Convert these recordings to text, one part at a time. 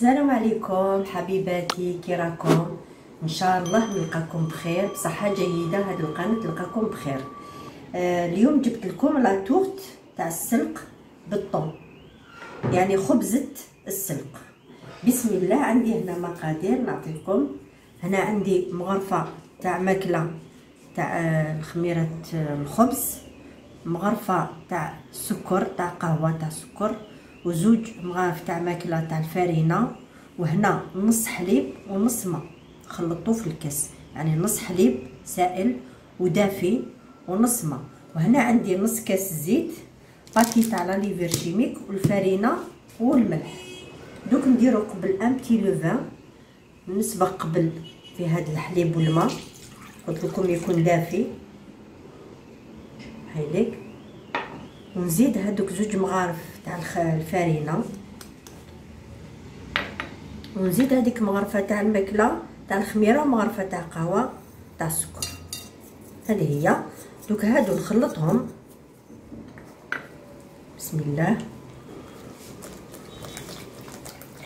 السلام عليكم حبيباتي كي راكم إن شاء الله نلقاكم بخير. بصحة جيدة هذه القناة تلقاكم بخير. آه اليوم جبت لكم لا تورت تاع السلق بالطون يعني خبزة السلق. بسم الله عندي هنا مقادير نعطيكم. هنا عندي مغرفة تاع ماكلة تاع آه، خميره آه، الخبز. مغرفة تاع سكر تاع قهوة تاع سكر. وزوج مغارف تاع ماكلة تاع الفارينه وهنا نص حليب ونص ماء. خلطوه في الكاس. يعني نص حليب سائل ودافي ونص ماء. وهنا عندي نص كاس زيت paquet تاع la levure chimique والفارينه والملح. دوك نديرو قبل un petit levain نسبق قبل في هذا الحليب والماء. قلت لكم يكون دافي. هايليك ونزيد هادوك زوج مغارف تاع الفارينه ونزيد هذيك مغرفه تاع الماكلة تاع الخميرة ومغرفه تاع قهوة تاع السكر. هذه هي. دوك هادو نخلطهم. بسم الله.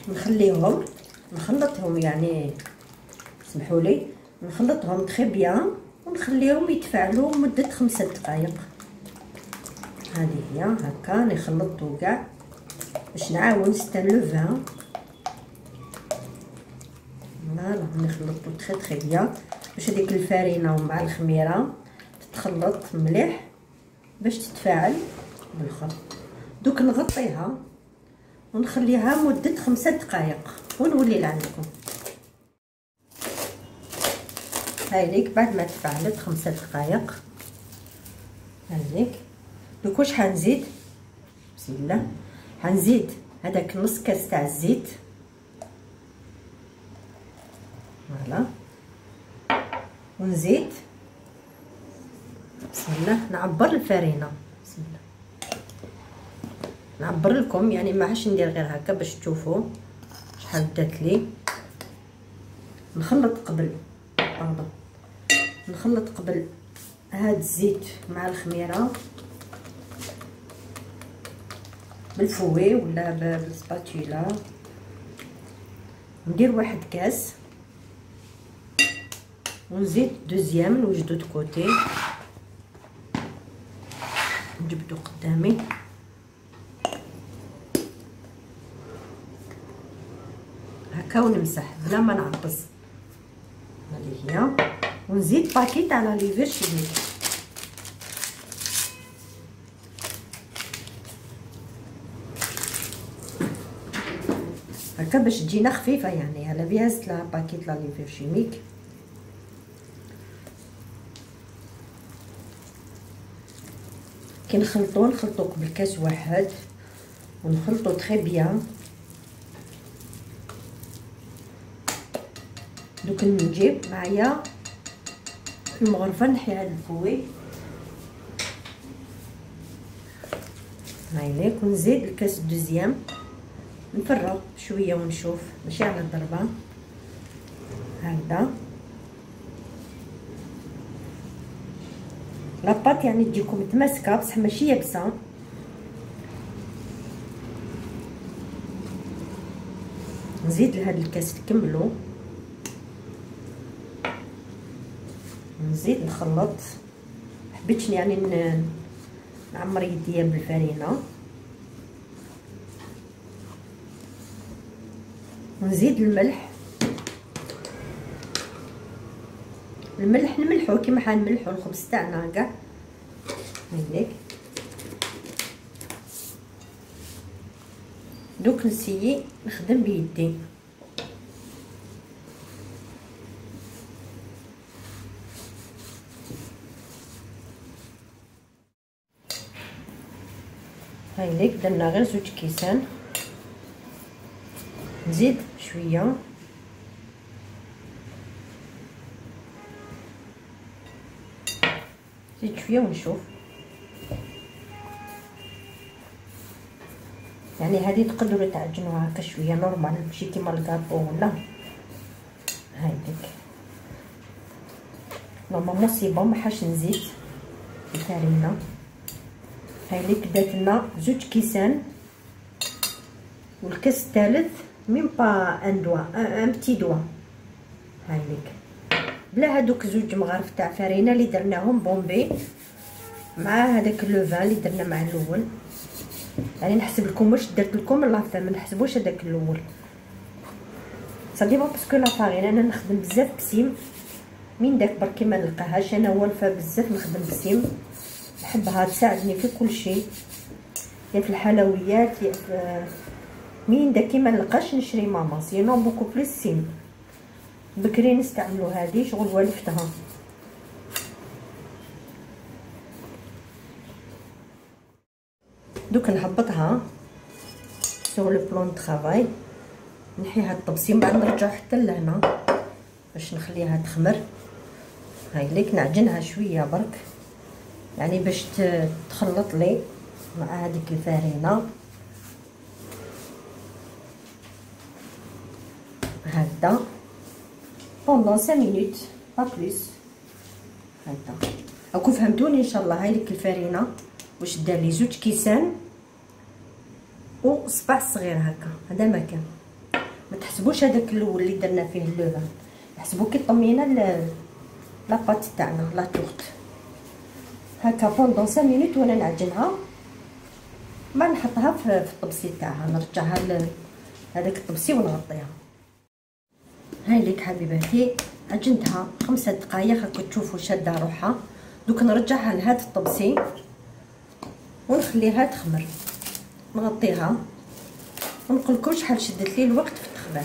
نخليهم. نخلطهم يعني سمحوا لي. نخلطهم très bien ونخليهم يتفاعلوا مدة خمسة دقائق هذه هي هكا نخلطو كاع باش نعاون le levain. voilà نخلطو très très bien باش هذيك الفارينة ومع الخميرة تتخلط مليح باش تتفاعل بالخلط دوك نغطيها ونخليها مدة خمسة دقائق ونولي لعندكم. هاي ليك بعد ما تفاعلت خمسة دقائق هاي دوك واش حنزيد؟ بسم الله. حنزيد هذاك نص كاس تاع الزيت. فوالا. ونزيد. بسم الله. نعبر الفرينة. بسم الله. نعبر لكم يعني ما عادش ندير غير هكا باش تشوفوا شحال دات لي. نخلط قبل. نخلط قبل هاد الزيت مع الخميرة. بال fouet ولا بال spatula ندير واحد كاس. ونزيد deuxième نوجدو de côté. نجبدو قدامي. هكا ونمسح. بلا ما نعطس. هذه هي. ونزيد paquet تاع levure chimique هكا باش تجينا خفيفة يعني على بها زدت لها paquet la levure chimique. كي نخلطو نخلطو قبل كاس واحد ونخلطو très bien دوك نجيب معايا المغرفة نحيها ال fouet هايليك ونزيد الكاس deuxième نفرغ شوية ونشوف. ماشي على الضربة. هكذا. لاباط يعني تجيكم متماسكة بصح ماشي يابسة. نزيد لهذا الكاس نكملو. نزيد نخلط. حبيتش يعني نعمر يديا بالفرينة. ونزيد الملح. الملح نملحو كيما حنملحو الخبز تاعنا كاع هكذاك دوك نسيي نخدم بيدي. هاي درنا غير زوج كيسان. نزيد شوية نزيد شوية ونشوف يعني هذه تقدروا تعجنوها هكا شوية normal ماشي كيما الكابو ولا؟ هايديك normalement c'est bon ما حاش نزيد. الفرينه هاي ليك دات لنا زوج كيسان. والكاس الثالث. ميم با ان دوا ان بتي دوا هايليك بلا هادوك زوج مغارف تاع فرينه اللي درناهم بومبي مع هذاك لوفان اللي درنا مع الأول يعني نحسب لكم واش درت لكم لافتا ما نحسبوش هذاك الأول صدي باسكو لا فارين أنا نخدم بزاف بسيم من داك بركي ما نلقاهاش أنا والفه بزاف نخدم بسيم نحبها تساعدني في كل شيء يا في الحلويات يا في مين داكي ما نلقاش نشري ماما sinon beaucoup plus SIM. بكري نستعملو هادي شغل والفتها. دوك نهبطها. sur le plan travail نحي هاد الطبسي بعد نرجعو حتى لهنا باش نخليها تخمر. هاي ليك نعجنها شوية برك. يعني باش تخلط لي مع هذيك الفارينة. هكذا pendant 5 minutes pas plus هكذا راكم فهمتوني ان شاء الله هاي لك الفارينه واش دار لي زوج كيسان و صباع صغير هكا هذا ما كان ما تحسبوش هذاك الأول اللي درنا فيه ال levain حسبوا كي طمينا la pâte تاعنا la tourte هكا pendant 5 minutes وأنا نعجنها ما نحطها في الطبسي تاعها نرجعها لهذاك الطبسي ونغطيها هاي ليك حبيباتي عجنتها خمسة دقائق هكا تشوفوا شادة روحها. دوك نرجعها لهاد الطبسي ونخليها تخمر. نغطيها. ونقولكم شحال شدت لي الوقت في التخمير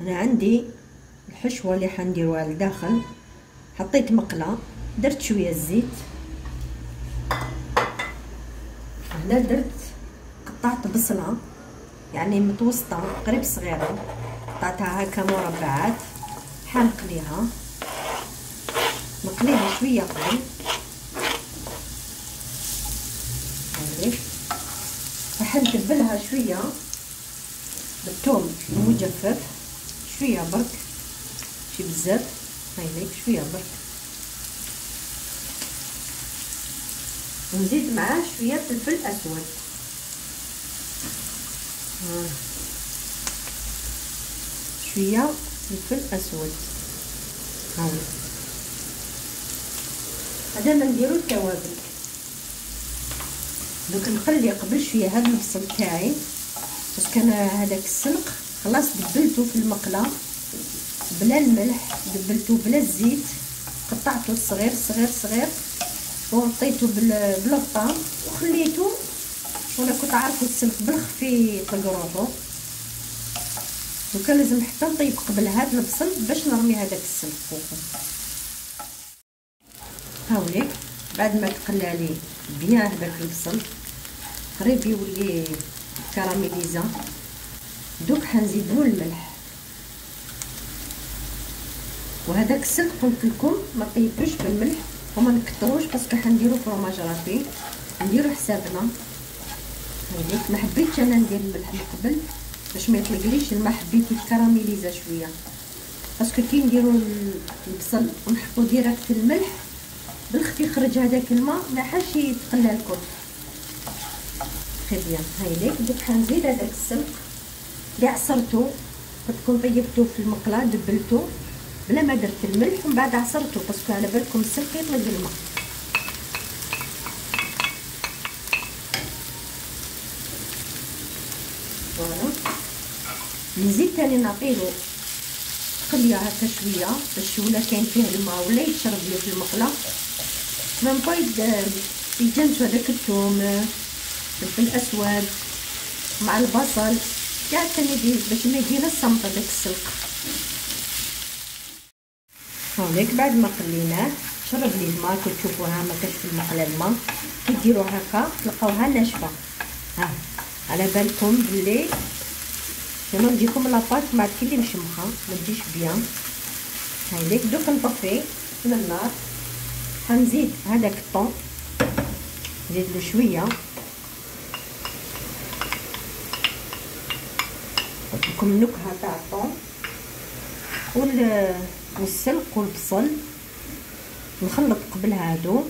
أنا عندي الحشوة اللي حنديروها لداخل. حطيت مقلة درت شوية الزيت. هنا درت قطعت بصلة. يعني متوسطة قريب صغيرة. قطعتها هكا مربعات حنقليها نقليها. شوية قليل هذه حنتبلها شوية بالثوم المجفف شوية برك شي بزاف. هايليك شوية برك. ونزيد معاه شوية فلفل أسود. شوية فلفل اسود هاوي هذا ما نديرو التوابل. دوك نخلي قبل شوية هذا البصل تاعي. parce que أنا هذاك السلق خلاص دبلته في المقله بلا الملح دبلته بلا الزيت. قطعته صغير صغير صغير. وغطيته بالبطان وخليته وأنا كنت عارفة السلق بالخفي طقروطو دوكا لازم حتى نطيب قبل هذا البصل باش نرمي هذاك السلق فوقه هاوليك بعد ما تقلى لي bien هذاك البصل قريب يولي caramélisé دوك حنزيدو الملح وهذاك السلق قلت لكم ما طيبوش بالملح وما نكثروش parce que حنديرو fromage râpé. نديرو حسابنا. هذيك ما حبيتش أنا ندير الملح من قبل باش ما يطلقليش الماء حبيت ال caraméliser شوية. parce que كي نديرو البصل ونحطو direct الملح بالخفي يخرج هذاك الماء ما حاش يتقلى الكل. très bien هايليك دوك حنزيد هذاك السلق. اللي عصرتو كتكون طيبتو في المقله دبلتو بلا ما درت الملح ومن بعد عصرته parce que على بالكم السلق يطلق الماء فوالا نزيد تاني نعطيلو قلية هكا شوية باش ولا كاين فيه الماء ولا يشرب ليه في المقلة. من بعد يجنسو هذاك الثوم الفلفل الأسود مع البصل. كاع تاني باش ما يجينا الصمت هذاك السلق. هاوليك بعد ما قليناه شرب لي الماء كتشوفوها ما كاش في المقلة الماء. كديروا هكا تلقاوها ناشفة. ها على بالكم بلي أنا نديكم لاباط مع كي اللي مشمخه ما تجيش بيان هايليك دوك نطفي من النار حنزيد هذاك الطون نزيد له شوية لكم النكهه تاع الطون والسلق والبصل نخلط قبل هادو.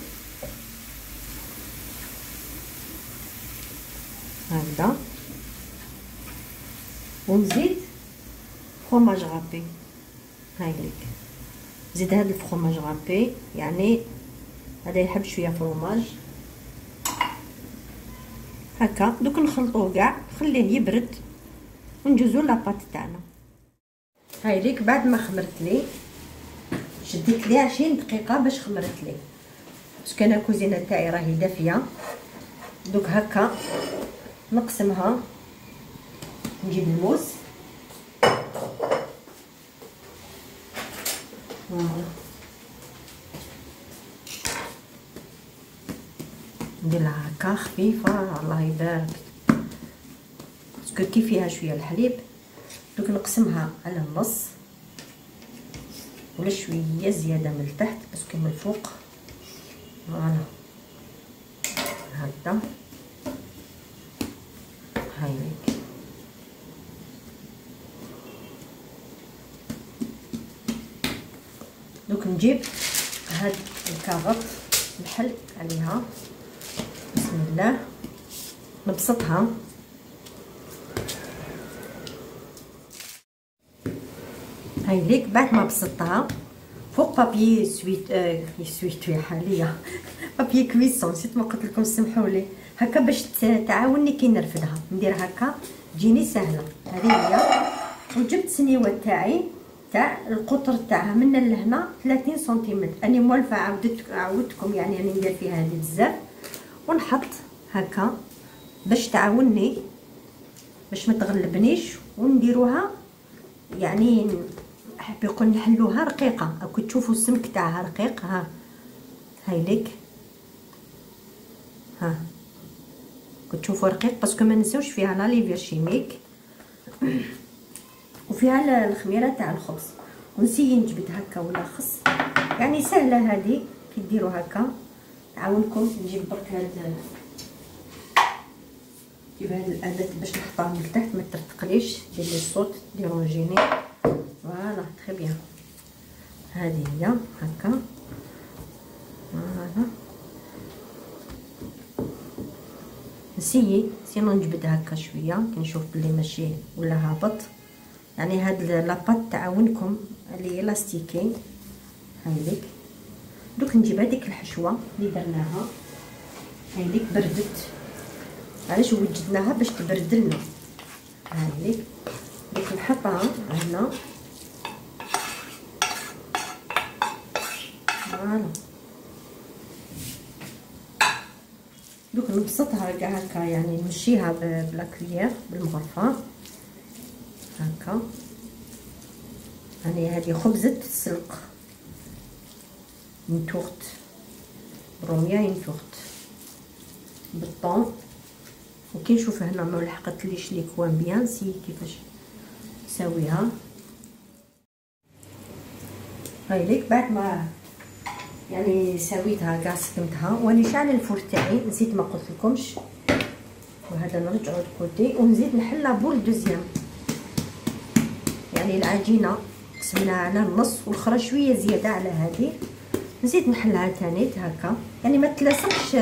هكذا. ونزيد fromage râpé هاي لك زيد هذا ال fromage râpé يعني هذا يحب شوية فروماج هكا دوك نخلطوه كاع خليه يبرد ونجوزو la pâte تاعنا. هاي ليك بعد ما خمرت لي شديت لي 20 دقيقة باش خمرت لي باسكو أنا الكوزينه تاعي راهي دافية. دوك هكا نقسمها. نجيب الموس نديرها هكا خفيفه الله يبارك parce que كي فيها شوية الحليب دوك نقسمها على النص ولا شوية زياده من التحت parce que من الفوق voilà هكذا هاي نجيب هاد الكاغط نحل عليها. بسم الله. نبسطها. هاي ليك بعد ما بسطتها فوق papier essuie-tout آه essuie-tout يا حاليا papier cuisson نسيت ما قلت لكم سمحوا لي. هكا باش تعاوني كي نرفدها. ندير هكا. تجيني سهلة. هذه هي. وجبت سنيوه تاعي. تاع القطر تاعها من لهنا 30 سنتيمتر. أني مولفة عاودت عاودتكم يعني راني ندير فيها هذه بزاف. ونحط هكا باش تعاوني باش ما تغلبنيش ونديروها يعني حاب يقول نحلوها رقيقة. راكو تشوفوا السمك تاعها رقيق. ها. هاي ليك. ها. كتشوفوا رقيق parce que ما نساوش فيها la levure chimique. وفيها الخميرة تاع الخبز. ونسيي نجبد هكا ولا خص. يعني سهلة هذه كي ديروا هكا. نعاونكم نجيب برك هاد نجيب هاد الأداة باش نحطها من التحت ما ترتقليش. دير لي الصوت ديرونجيني voilà très bien هذه هي. هكا. voilà نسيي. sinon نجبد هكا شوية. كي نشوف بلي ماشي ولا هابط. يعني هاد la pâte تعاونكم élastique هايليك. دوك نجيب هذيك الحشوة اللي درناها. هايليك بردت. علاش وجدناها باش تبرد لنا هايليك. دوك نحطها هنا. voilà. دوك نبسطها كاع هكا يعني نمشيها ب la cuillère بالمغرفة. هكا. يعني هذه خبزة السلق. une tourte premier une tourte بالطون. وكي نشوف هنا ما لحقتليش les coins bien sûr كيفاش نساويها. هاي ليك بعد ما يعني سويتها كاع سكمتها واني شعل ال four تاعي نسيت ما قلت لكمش وهذا نرجعو ل côté. ونزيد نحلها boule deuxième. يعني العجينة. قسمناها على النص والأخرى شوية زيادة على هذه. نزيد نحلها ثاني هكا. يعني ما تلاصقش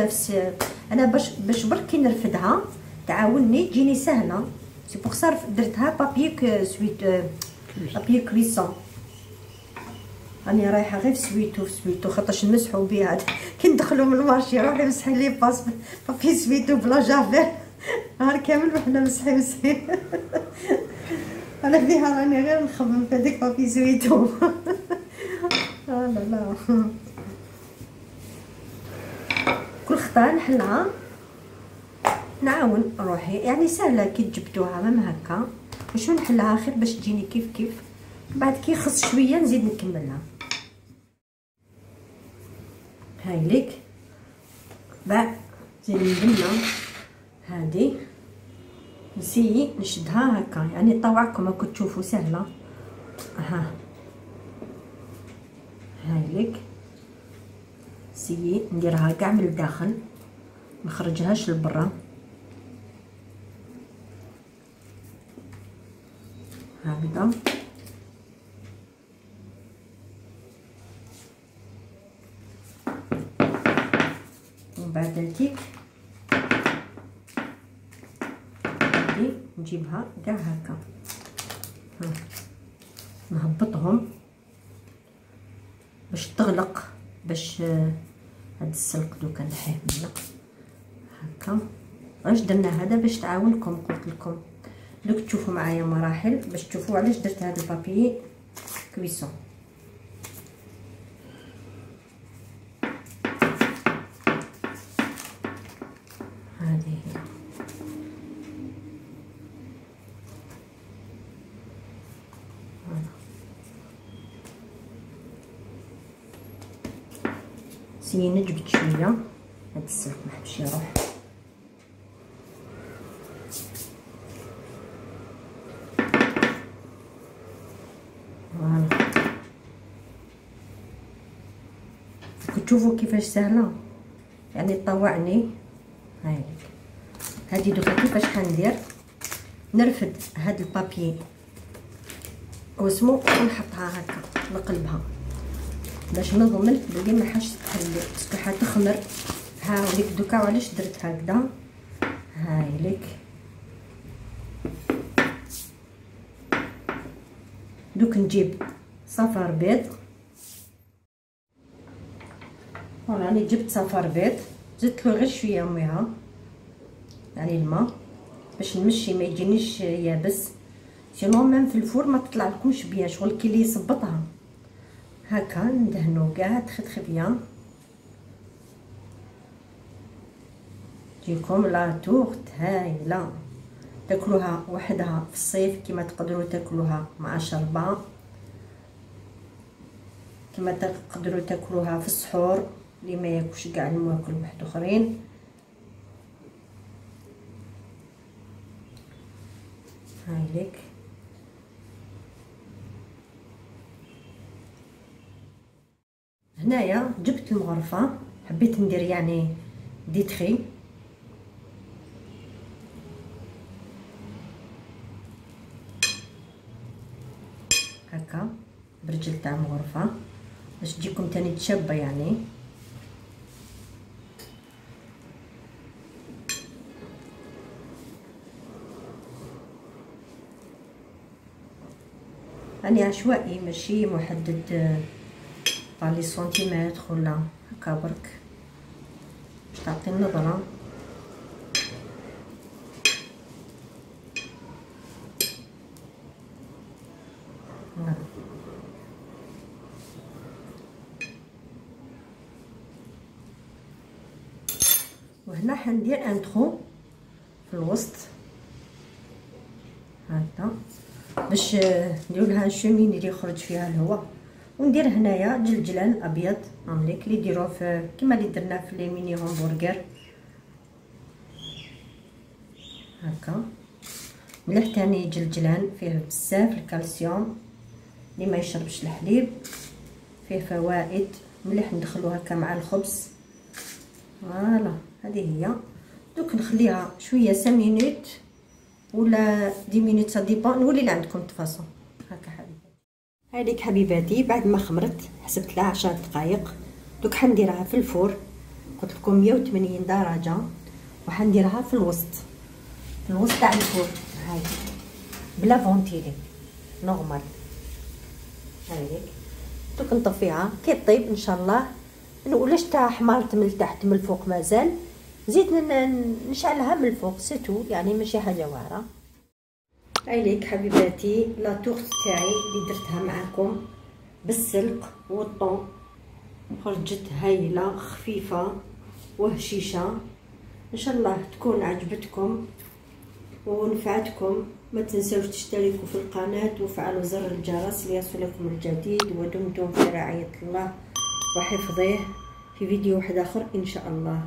أنا باش باش برك كي نرفدها. تعاوني تجيني سهلة. c'est pour ça درتها papier essuie-tout papier cuisson راني رايحة غير في essuie-tout في essuie-tout خاطرش نمسحو بها. كي ندخلو من ال marché روحي مسحي لي باس papier essuie-tout ب la Javel نهار كامل وحنا مسحي مسحي. أنا فيها راني غير نخمم في هذيك papier essuie-tout لا لا. كل خطأ نحلها. نعاون روحي. يعني سهلة كي تجبدوها même هكا. وشو نحلها؟ خير باش تجيني كيف كيف. بعد كي يخص شوية نزيد نكملها. هاي ليك. بعد زين البنه هادي. نسيي نشدها هكا. يعني طوعكم راكم تشوفوا سهلة. ها هاي ليك. سيي نديرها كاع من الداخل. نخرجهاش لبرا. هكذا. بعد التيك هادي نجيبها كاع هكا. نهبطهم باش تغلق باش هاد السلق دوكا نحيه منا هكا. واش درنا هذا؟ باش تعاونكم قلت لكم. دوك تشوفوا معايا مراحل باش تشوفوا علاش درت هذا البابي كويسون هذه هي سينا جبت شوية هاد السلق ما حبش يروح تشوفوا كيفاش سهله يعني طوعني. هاي. هذه دوكا كيفاش حندير. نرفد هاد ال papier واسمو ونحطها هكا نقلبها باش نضمن بلي ما حاش parce que حتخمر ها وليك دوكا علاش درت هكذا هاي ليك. دوك نجيب صفر بيض. راني جبت صفر بيض زدت له غير شوية ميها يعني الماء باش نمشي ما يجينيش يابس. sinon même في ال four؟ ما تطلع لكمش bien شغل كي اللي يصبطها هكا ندهنو كاع très bien تجيكم la tourte هايله تاكلوها وحدها في الصيف كما تقدروا تاكلوها مع شربة. كما تقدروا تاكلوها في السحور. اللي ما ياكلش كاع الماكل واحد اخرين هاي ليك. هنايا جبت المغرفه حبيت ندير يعني ديتري هكا برجل تاع المغرفه باش تجيكم تاني تشابه يعني. يعني عشوائي ماشي محدد بالي سنتيمتر ولا هكا برك. باش تعطي النظرة. وهنا حندير ان في الوسط. هكذا. باش نديرو لها cheminée اللي يخرج فيها الهواء. وندير هنايا جلجلان أبيض هامليك اللي يديروه في كيما اللي درنا في les mini hamburgers هكا. مليح تاني جلجلان فيه بزاف الكالسيوم اللي ما يشربش الحليب فيه فوائد. مليح ندخلو هكا مع الخبز. voilà هذه هي. دوك نخليها شوية 5 minutes ولا dix minutes ça dépend نولي لعندكم تفاصيل. هكا حبيباتي. هذيك حبيباتي بعد ما خمرت حسبت لها 10 دقائق دوك حنديرها في ال four. قلت لكم 180 درجة وحنديرها في الوسط. في الوسط تاع ال four. هاي. بلا ventilé normal. هايك دوك نطفيها. كي طيب إن شاء الله. ولاش تاع حمارت من التحت من الفوق مازال. زيد نشعلها من الفوق سيتو يعني ماشي حاجة واعرة. هايليك حبيباتي لا تورت تاعي اللي درتها معكم بالسلق والطون. خرجت هايلة خفيفة وهشيشة. إن شاء الله تكون عجبتكم ونفعتكم. ما تنسوش تشتركوا في القناة وفعلوا زر الجرس ليصلكم الجديد ودمتم في رعاية الله وحفظه في فيديو واحد آخر إن شاء الله.